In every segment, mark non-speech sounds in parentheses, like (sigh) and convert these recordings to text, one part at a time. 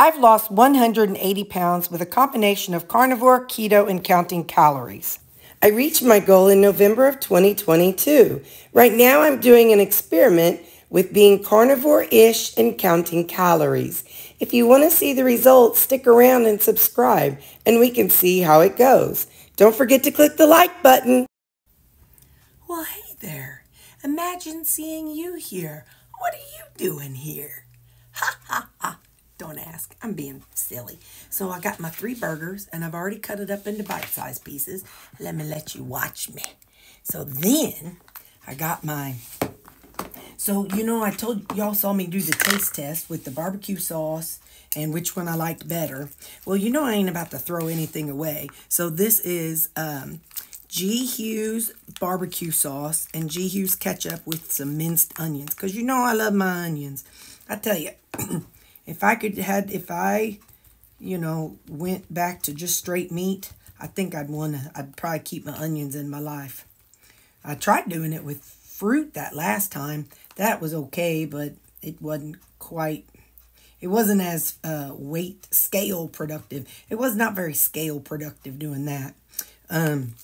I've lost 180 pounds with a combination of carnivore, keto, and counting calories. I reached my goal in November of 2022. Right now, I'm doing an experiment with being carnivore-ish and counting calories. If you want to see the results, stick around and subscribe, and we can see how it goes. Don't forget to click the like button. Well, hey there. Imagine seeing you here. What are you doing here? (laughs) Ha ha ha. Don't ask. I'm being silly. So I got my three burgers and I've already cut it up into bite-sized pieces. Let me let you watch me. So then I got my... So, you know, I told y'all saw me do the taste test with the barbecue sauce and which one I liked better. Well, you know I ain't about to throw anything away. So this is um, G. Hughes barbecue sauce and G. Hughes ketchup with some minced onions. Because you know I love my onions. I tell you... (clears throat) If I could had, if I, you know, went back to just straight meat, I think I'd want to, I'd probably keep my onions in my life. I tried doing it with fruit that last time. That was okay, but it wasn't quite, it wasn't as uh, weight scale productive. It was not very scale productive doing that. Um,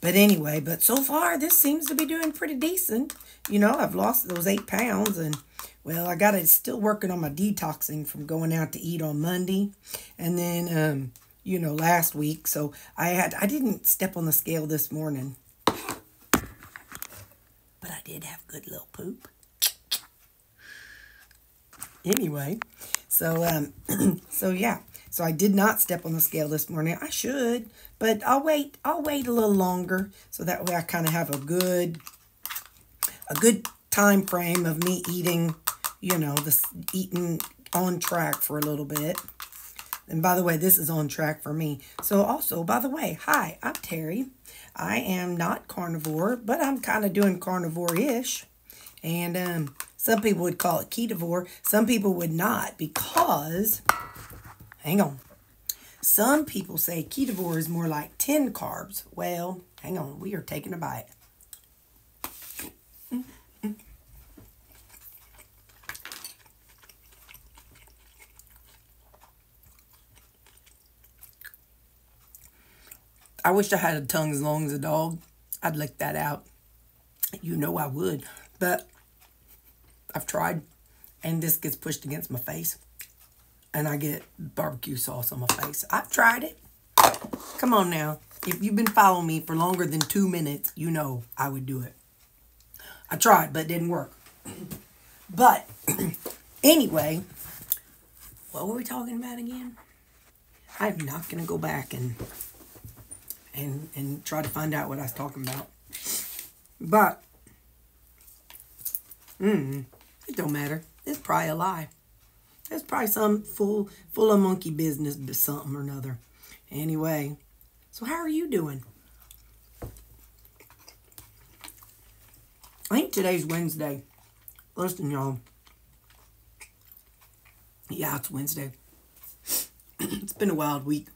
but anyway, but so far this seems to be doing pretty decent. You know, I've lost those eight pounds and well, I got it still working on my detoxing from going out to eat on Monday. And then, um, you know, last week. So I had, I didn't step on the scale this morning. But I did have good little poop. Anyway, so, um, (clears throat) so yeah. So I did not step on the scale this morning. I should, but I'll wait. I'll wait a little longer so that way I kind of have a good, a good time frame of me eating you know, this eating on track for a little bit. And by the way, this is on track for me. So also, by the way, hi, I'm Terri. I am not carnivore, but I'm kind of doing carnivore-ish. And um, some people would call it ketovore. Some people would not because, hang on. Some people say ketovore is more like 10 carbs. Well, hang on. We are taking a bite. I wish I had a tongue as long as a dog. I'd lick that out. You know I would. But I've tried. And this gets pushed against my face. And I get barbecue sauce on my face. I've tried it. Come on now. If you've been following me for longer than two minutes, you know I would do it. I tried, but it didn't work. But (clears throat) anyway, what were we talking about again? I'm not going to go back and and, and try to find out what I was talking about. But, mm, it don't matter. It's probably a lie. It's probably some full, full of monkey business, but something or another. Anyway, so how are you doing? I think today's Wednesday. Listen, y'all. Yeah, it's Wednesday. (clears throat) it's been a wild week.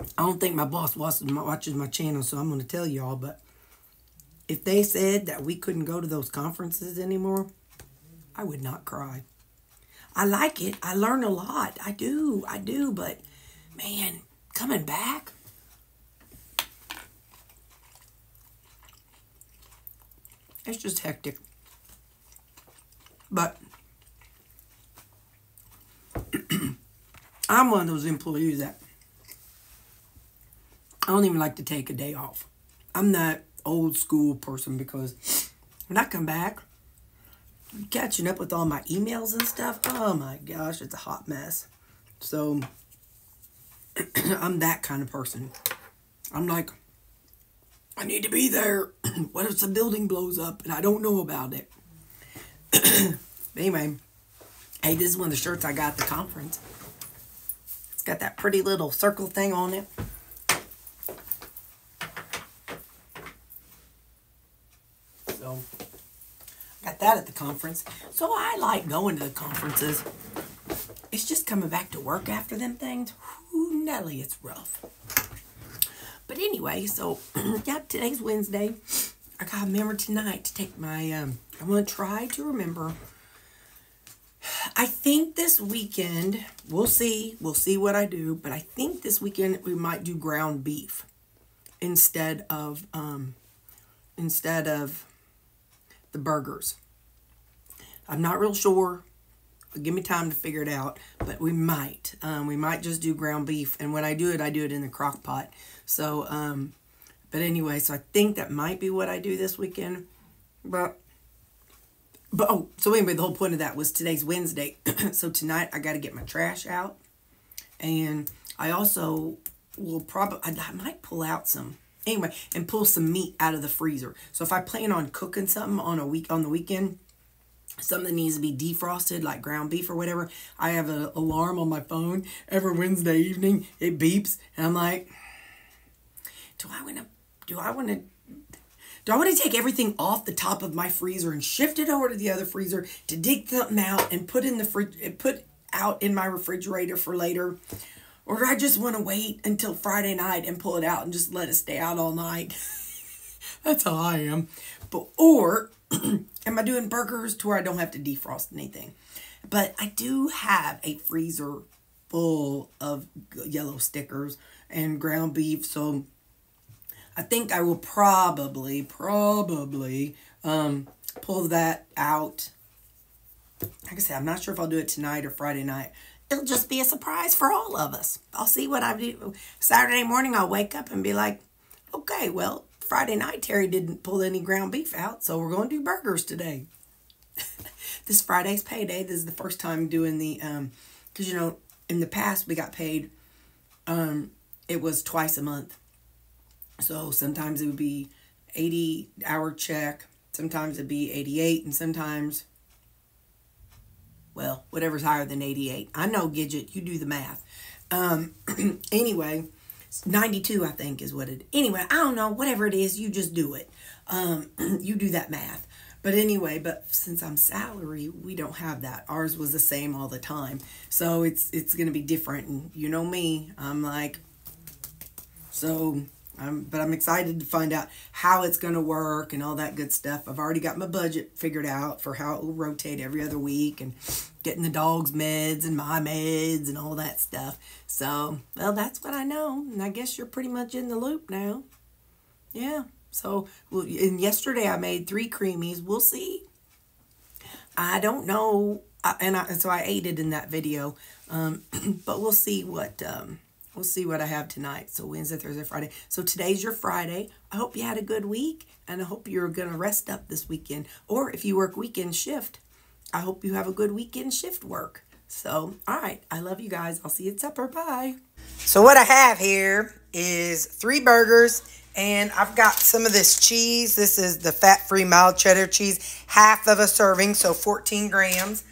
I don't think my boss watches my, watches my channel, so I'm going to tell y'all. But if they said that we couldn't go to those conferences anymore, I would not cry. I like it. I learn a lot. I do. I do. But, man, coming back, it's just hectic. But (clears throat) I'm one of those employees that I don't even like to take a day off. I'm that old school person because when I come back, catching up with all my emails and stuff, oh my gosh, it's a hot mess. So, (clears throat) I'm that kind of person. I'm like, I need to be there. (clears throat) what if the building blows up and I don't know about it? (clears throat) anyway, hey, this is one of the shirts I got at the conference. It's got that pretty little circle thing on it. So that at the conference. So I like going to the conferences. It's just coming back to work after them things. Whew, Nelly, it's rough. But anyway, so (clears throat) yeah, today's Wednesday. I got to remember tonight to take my, um, I want to try to remember. I think this weekend, we'll see. We'll see what I do. But I think this weekend we might do ground beef instead of um, instead of the burgers. I'm not real sure. Give me time to figure it out, but we might. Um, we might just do ground beef, and when I do it, I do it in the crock pot. So, um, but anyway, so I think that might be what I do this weekend. But, but oh, so anyway, the whole point of that was today's Wednesday. (clears throat) so tonight I got to get my trash out, and I also will probably I might pull out some anyway and pull some meat out of the freezer. So if I plan on cooking something on a week on the weekend something needs to be defrosted like ground beef or whatever i have an alarm on my phone every wednesday evening it beeps and i'm like do i want to do i want to do I want to take everything off the top of my freezer and shift it over to the other freezer to dig something out and put in the fridge, eh, put out in my refrigerator for later? Or do I just want to wait until Friday night and pull it out and just let it stay out all night? (laughs) That's how I am. But or (clears throat) am I doing burgers to where I don't have to defrost anything? But I do have a freezer full of yellow stickers and ground beef, so I think I will probably, probably um, pull that out. Like I said, I'm not sure if I'll do it tonight or Friday night. It'll just be a surprise for all of us. I'll see what I do. Saturday morning, I'll wake up and be like, okay, well, Friday night, Terri didn't pull any ground beef out, so we're going to do burgers today. (laughs) this Friday's payday. This is the first time doing the, um, because, you know, in the past we got paid, um, it was twice a month. So sometimes it would be 80 hour check, sometimes it'd be 88, and sometimes, well, whatever's higher than 88. I know, Gidget, you do the math. Um, (clears throat) anyway, 92, I think, is what it. Anyway, I don't know. Whatever it is, you just do it. Um, (clears throat) you do that math. But anyway, but since I'm salary, we don't have that. Ours was the same all the time, so it's it's gonna be different. And you know me, I'm like, so But I'm excited to find out how it's going to work and all that good stuff. I've already got my budget figured out for how it will rotate every other week and getting the dog's meds and my meds and all that stuff. So, well, that's what I know. And I guess you're pretty much in the loop now. Yeah. So, well, and yesterday I made three creamies. We'll see. I don't know. And, I, and so I ate it in that video. Um, (clears throat) but we'll see what... Um, We'll see what I have tonight. So Wednesday, Thursday, Friday. So today's your Friday. I hope you had a good week and I hope you're going to rest up this weekend. Or if you work weekend shift, I hope you have a good weekend shift work. So, all right. I love you guys. I'll see you at supper. Bye. So what I have here is three burgers and I've got some of this cheese. This is the fat-free mild cheddar cheese, half of a serving, so 14 grams.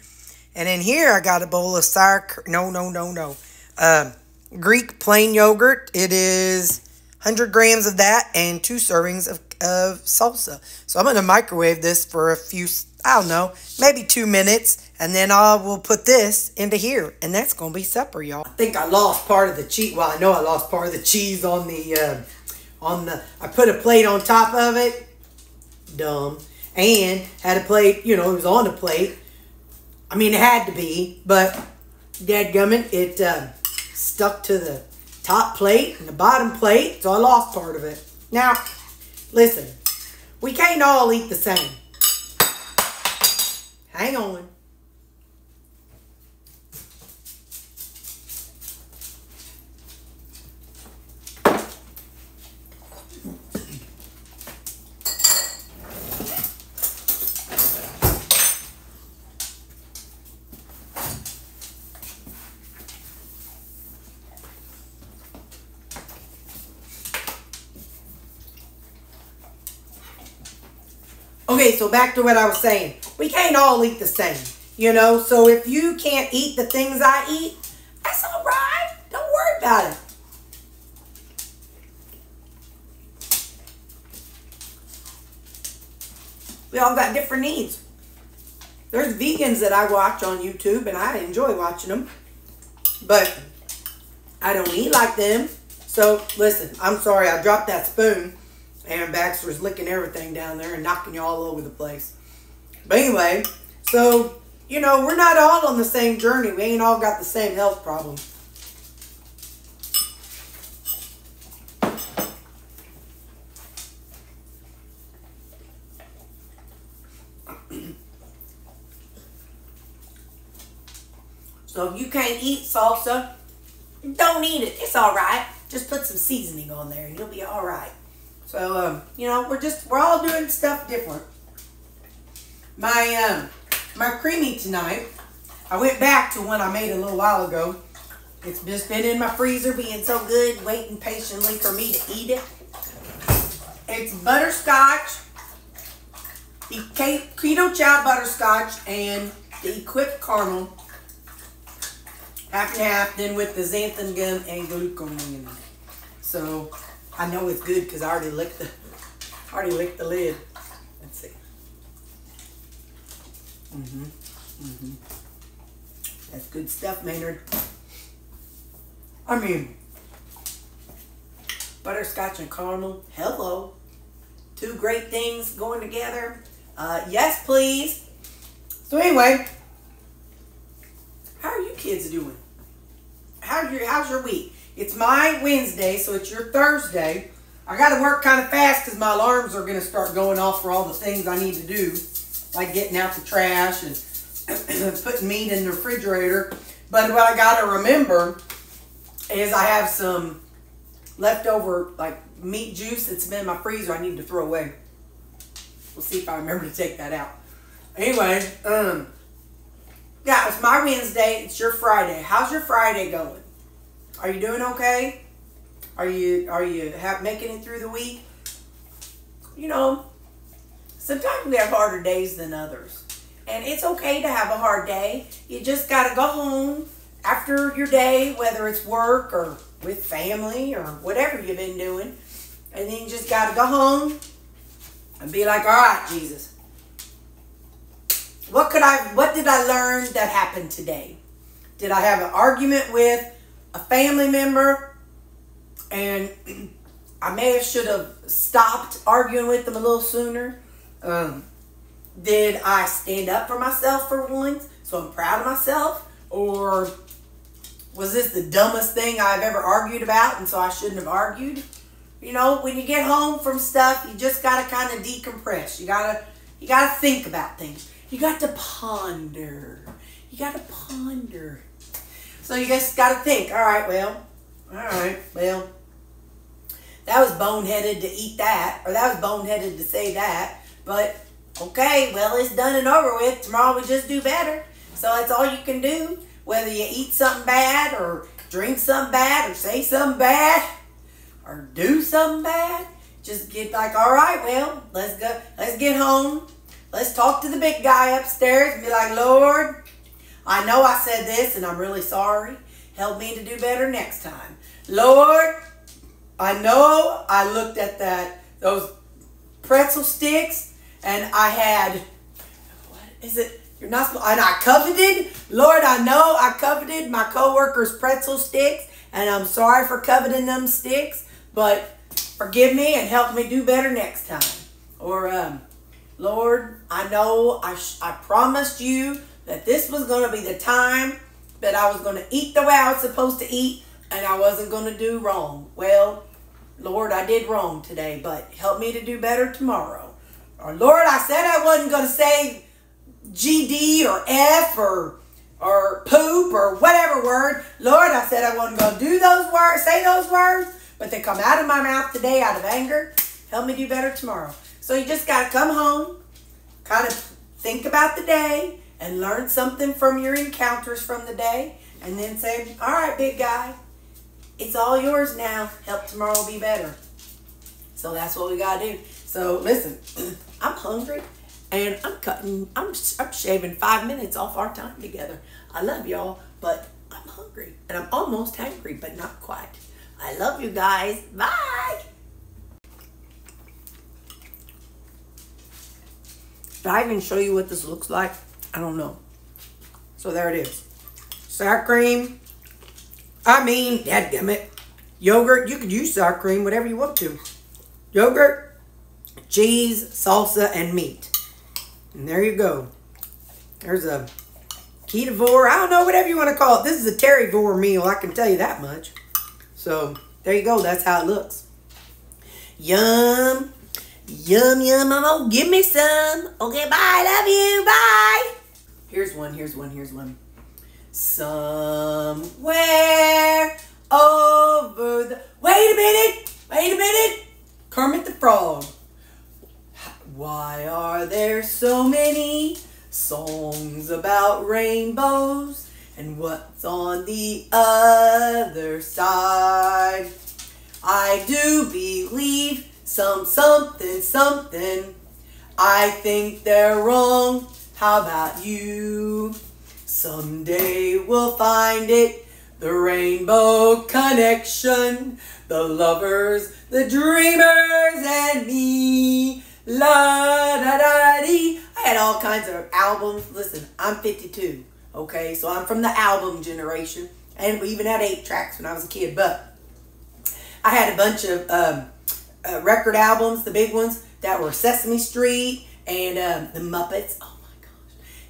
And in here I got a bowl of sour, no, no, no, no. Um, Greek plain yogurt. It is 100 grams of that and two servings of, of salsa. So I'm going to microwave this for a few, I don't know, maybe two minutes. And then I will put this into here. And that's going to be supper, y'all. I think I lost part of the cheese. Well, I know I lost part of the cheese on the, uh, on the, I put a plate on top of it. Dumb. And had a plate, you know, it was on the plate. I mean, it had to be, but dadgummit, it, uh, stuck to the top plate and the bottom plate, so I lost part of it. Now, listen, we can't all eat the same. Hang on. Okay, so back to what I was saying. We can't all eat the same, you know? So if you can't eat the things I eat, that's all right. Don't worry about it. We all got different needs. There's vegans that I watch on YouTube, and I enjoy watching them. But I don't eat like them. So, listen, I'm sorry I dropped that spoon. Aaron Baxter's licking everything down there and knocking you all over the place. But anyway, so you know, we're not all on the same journey. We ain't all got the same health problems. (clears throat) So if you can't eat salsa, don't eat it. It's all right. Just put some seasoning on there and you'll be all right. So, um, you know, we're just, we're all doing stuff different. My, um, my creamy tonight, I went back to one I made a little while ago. It's just been in my freezer being so good, waiting patiently for me to eat it. It's butterscotch, the keto chow butterscotch, and the equipped caramel half and half, then with the xanthan gum and glucose. So I know it's good because I already licked the already licked the lid. Let's see. Mm-hmm. Mm-hmm. That's good stuff, Maynard. I mean, butterscotch and caramel. Hello. Two great things going together. Uh, yes, please. So anyway, how are you kids doing? How's your How's your week? It's my Wednesday, so it's your Thursday. I got to work kind of fast because my alarms are going to start going off for all the things I need to do, like getting out the trash and (clears throat) putting meat in the refrigerator. But what I got to remember is I have some leftover like meat juice that's been in my freezer I need to throw away. We'll see if I remember to take that out. Anyway, um, yeah, it's my Wednesday. It's your Friday. How's your Friday going? Are you doing okay? Are you are you have, making it through the week? You know, sometimes we have harder days than others. And it's okay to have a hard day. You just got to go home after your day, whether it's work or with family or whatever you've been doing. And then you just got to go home and be like, all right, Jesus, what could I what did I learn that happened today? Did I have an argument with a family member and I may have should have stopped arguing with them a little sooner? Um, did I stand up for myself for once? So I'm proud of myself? Or was this the dumbest thing I've ever argued about and so I shouldn't have argued? You know, when you get home from stuff, you just gotta kind of decompress. You gotta you gotta think about things. You got to ponder. You got to ponder. So you just got to think, all right, well, all right, well, that was boneheaded to eat that, or that was boneheaded to say that, but okay, well, it's done and over with. Tomorrow we just do better. So that's all you can do. Whether you eat something bad, or drink something bad, or say something bad, or do something bad, just get like, all right, well, let's go, let's get home Let's talk to the big guy upstairs and be like, Lord, I know I said this and I'm really sorry. Help me to do better next time. Lord, I know I looked at that those pretzel sticks and I had what is it? You're not and I coveted. Lord, I know I coveted my coworker's pretzel sticks and I'm sorry for coveting them sticks, but forgive me and help me do better next time. Or um Lord, I know I, I promised you that this was going to be the time that I was going to eat the way I was supposed to eat and I wasn't going to do wrong. Well, Lord, I did wrong today, but help me to do better tomorrow. Or Lord, I said I wasn't going to say GD or F or or poop or whatever word. Lord, I said I wasn't going to do those words, say those words, but they come out of my mouth today out of anger. Help me do better tomorrow. So you just got to come home, kind of think about the day, and learn something from your encounters from the day, and then say, All right, big guy, it's all yours now. Help tomorrow be better. So that's what we got to do. So listen, (clears throat) I'm hungry and I'm cutting, I'm, I'm shaving five minutes off our time together. I love y'all, but I'm hungry and I'm almost hungry, but not quite. I love you guys. Bye. Did I even show you what this looks like? I don't know. So there it is. Sour cream. I mean, dadgummit. Yogurt. You could use sour cream, whatever you want to. Yogurt, cheese, salsa, and meat. And there you go. There's a ketovore. I don't know, whatever you want to call it. This is a terrivore meal, I can tell you that much. So there you go. That's how it looks. Yum. Yum, yum, mama. Give me some. Okay, bye. Love you. Bye. Here's one. Here's one. Here's one. Somewhere over the. Wait a minute. Wait a minute. Kermit the Frog. Why are there so many songs about rainbows? And what's on the other side? I do believe some something something. I think they're wrong. How about you? Someday we'll find it. The rainbow connection. The lovers, the dreamers, and me. La da da dee. I had all kinds of albums. Listen, I'm 52. Okay, so I'm from the album generation, and we even had eight tracks when I was a kid. But I had a bunch of um, uh, record albums, the big ones that were Sesame Street and um, the Muppets. Oh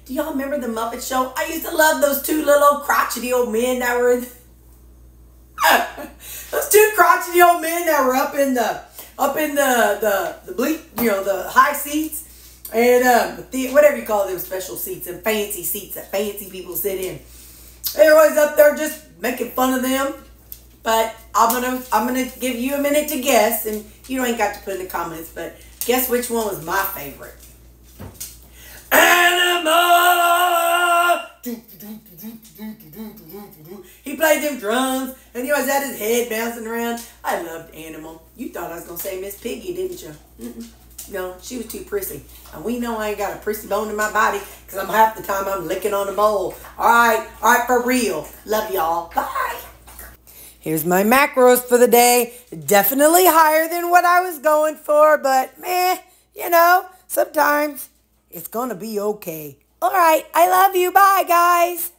do y'all remember the Muppet Show? I used to love those two little crotchety old men that were in. (laughs) those two crotchety old men that were up in the up in the the the bleak, you know, the high seats and um, the, whatever you call them special seats and fancy seats that fancy people sit in. Everybody's up there just making fun of them. But I'm gonna I'm gonna give you a minute to guess, and you don't ain't got to put in the comments. But guess which one was my favorite? Animal. He played them drums, and he always had his head bouncing around. I loved Animal. You thought I was gonna say Miss Piggy, didn't you? Mm-mm. No, she was too prissy. And we know I ain't got a prissy bone in my body because I'm half the time I'm licking on the bowl. All right, all right, for real. Love y'all. Bye. Here's my macros for the day. Definitely higher than what I was going for, but meh, you know, sometimes it's going to be okay. All right, I love you. Bye, guys.